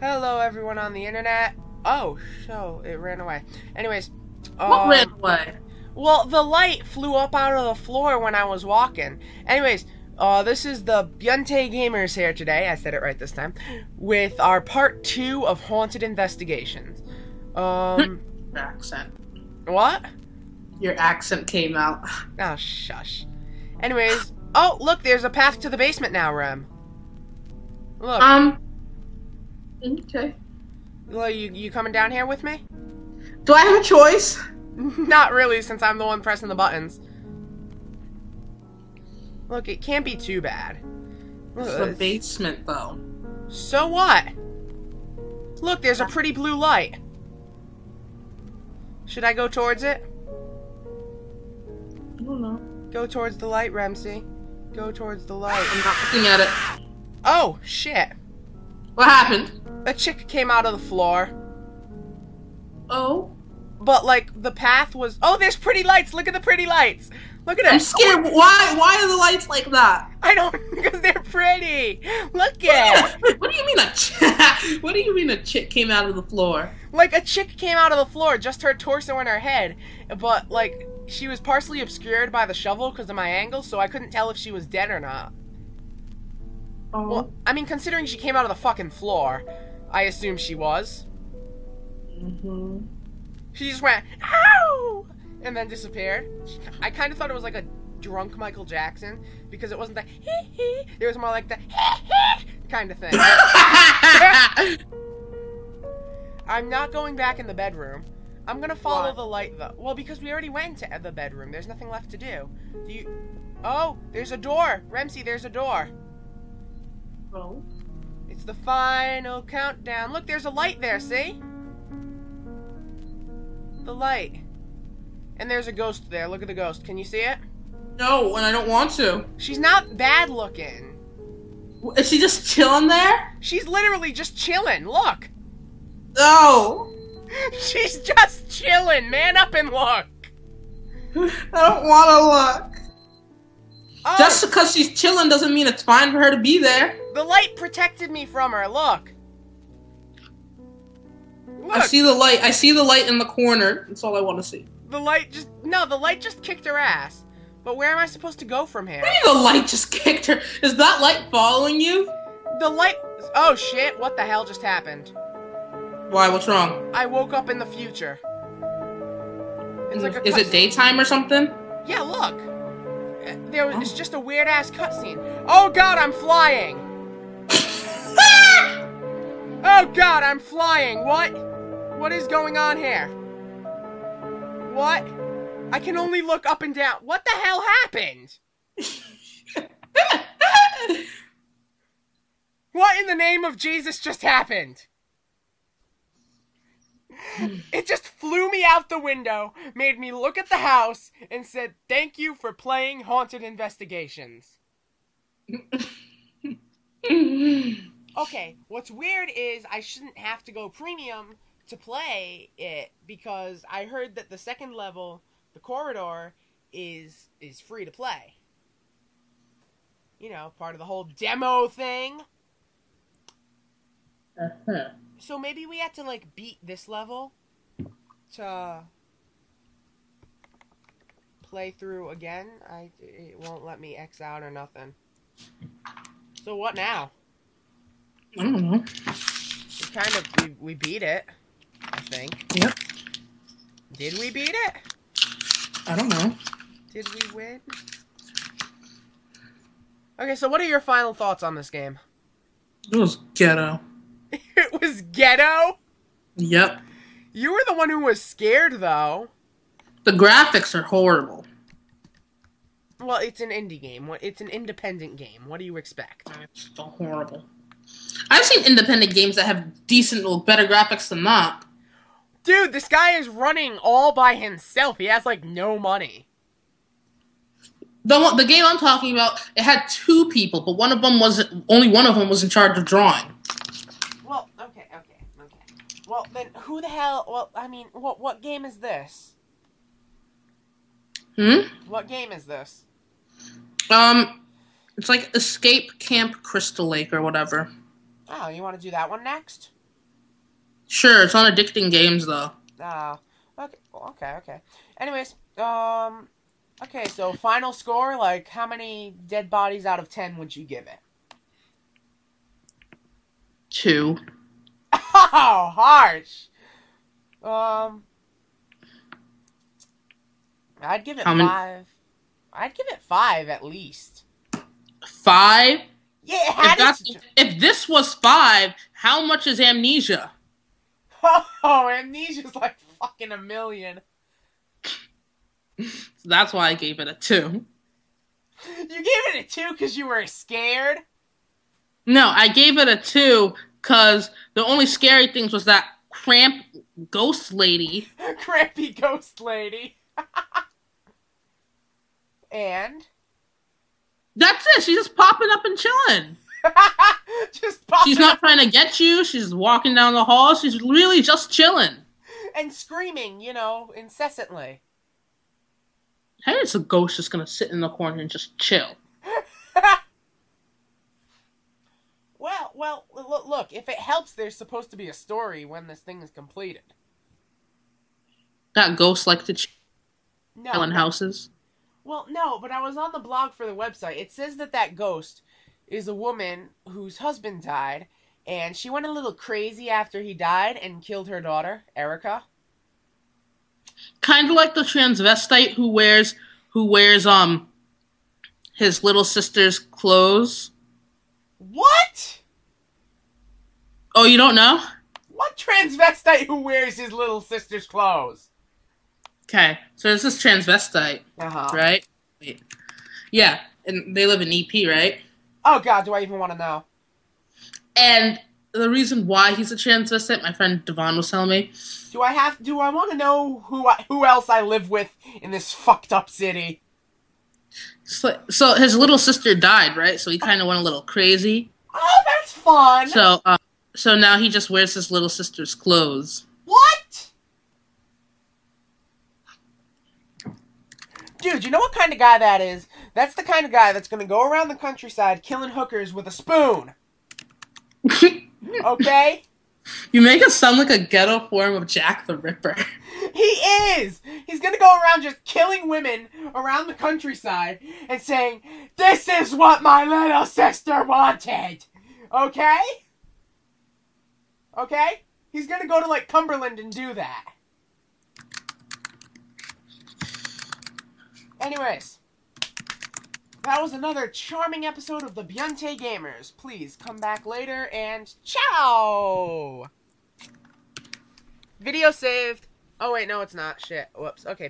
Hello, everyone on the internet. Oh, so it ran away. Anyways, What um, ran away? Well, the light flew up out of the floor when I was walking. Anyways, uh, this is the Byuntae Gamers here today. I said it right this time. With our part two of Haunted Investigations. Um, Your accent. what? Your accent came out. Oh, shush. Anyways, oh, look, there's a path to the basement now, Rem. Look, Um. Okay. well, you, you coming down here with me? Do I have a choice? Not really, since I'm the one pressing the buttons. Look, it can't be too bad. Look, It's the it's- basement, though. So what? Look, there's a pretty blue light. Should I go towards it? I don't know. Go towards the light, Remcy. Go towards the light. I'm not looking at it. Oh, shit. What happened? A chick came out of the floor. Oh. But, like, the path was. Oh, there's pretty lights! Look at the pretty lights! Look at them. I'm scared. Why? Why are the lights like that? I don't. Because they're pretty! Look at! What do you mean a chick? What do you mean a chick came out of the floor? Like, a chick came out of the floor, just her torso and her head. But, like, she was partially obscured by the shovel because of my angle, so I couldn't tell if she was dead or not. Oh. Well, I mean, considering she came out of the fucking floor, I assume she was. hmm She just went, ow! And then disappeared. I kind of thought it was like a drunk Michael Jackson because it wasn't the hee hee. It was more like the hee hee kind of thing. I'm not going back in the bedroom. I'm gonna follow Why? the light though. Well, because we already went to the bedroom. There's nothing left to do. Do you? Oh, there's a door. Remcy, there's a door. Oh. It's the final countdown. Look, there's a light there, see? The light. And there's a ghost there. Look at the ghost. Can you see it? No, and I don't want to. She's not bad looking. Is she just chilling there? She's literally just chilling. Look. No. Oh. She's just chilling. Man up and look. I don't want to look. Oh, Just because she's chilling doesn't mean it's fine for her to be there. The light protected me from her. Look. Look. I see the light. I see the light in the corner. That's all I want to see. The light just no. The light just kicked her ass. But where am I supposed to go from here? What do you mean the light just kicked her? Is that light following you? The light. Oh shit! What the hell just happened? Why? What's wrong? I woke up in the future. It's like a Is it daytime or something? Yeah, look. There was it's just a weird ass cutscene. Oh god, I'm flying. Oh god, I'm flying. What? What is going on here? What? I can only look up and down. What the hell happened? What in the name of Jesus just happened? It just flew me out the window, made me look at the house, and said, Thank you for playing Haunted Investigations. Okay, what's weird is I shouldn't have to go premium to play it because I heard that the second level, the corridor, is is free to play. You know, part of the whole demo thing. Uh-huh. So maybe we had to like beat this level to play through again. I it won't let me X out or nothing. So what now? I don't know. We kind of we, we beat it. I think. Yep. Did we beat it? I don't know. Did we win? Okay, so what are your final thoughts on this game? It was ghetto. it was ghetto. Yep. You were the one who was scared though. The graphics are horrible. Well, it's an indie game. It's an independent game. What do you expect? It's horrible. I've seen independent games that have decent, well, better graphics than that. Dude, this guy is running all by himself. He has like no money. The one, the game I'm talking about, it had two people, but one of them wasn't. Only one of them was in charge of drawing. Well, okay, okay, okay. Well, then who the hell? Well, I mean, what what game is this? Hmm. What game is this? Um, it's like Escape Camp Crystal Lake or whatever. Oh, you want to do that one next? Sure, it's on addicting games though. Ah, okay, okay, okay. Anyways, um, okay. So final score, like, how many dead bodies out of ten would you give it? Two. Oh, harsh. Um, I'd give it How many- five. I'd give it five at least. Five. Yeah, it If, that's, if this was five, how much is Amnesia? Oh, amnesia's like fucking a million. so That's why I gave it a two. You gave it a two because you were scared. No, I gave it a two because the only scary things was that cramp ghost lady. Crappy ghost lady. and That's it. She's just popping up and chilling. just popping She's not trying to get you. She's walking down the hall. She's really just chilling. and screaming, you know, incessantly. Hey, it's a ghost just gonna sit in the corner and just chill. well, well, look, look, if it helps, there's supposed to be a story when this thing is completed. That ghost like to chill No, in no. houses. Well, no, but I was on the blog for the website. It says that that ghost is a woman whose husband died, and she went a little crazy after he died and killed her daughter, Erica. Kind of like the transvestite who wears who wears um his little sister's clothes. What? Oh, you don't know? What transvestite who wears his little sister's clothes? Okay, so this is transvestite, Uh huh. right? Wait. Yeah, and they live in EP, right? Oh God, do I even want to know? And the reason why he's a transvestite, my friend Devon was telling me, Do I have? Do I want to know who I, who else I live with in this fucked up city? so, so his little sister died, right? So he kind of went a little crazy. Oh, that's fun. So, uh, so now he just wears his little sister's clothes. What? Dude, you know what kind of guy that is? That's the kind of guy that's gonna go around the countryside killing hookers with a spoon. Okay? you make it sound like a ghetto form of Jack the Ripper. he is! He's gonna go around just killing women around the countryside and saying, This is what my little sister wanted! Okay? Okay? He's gonna go to like Cumberland and do that. Anyways, that was another charming episode of the Byuntae Gamers. Please come back later and ciao! Video saved. Oh wait, no, it's not. Shit. Whoops. Okay.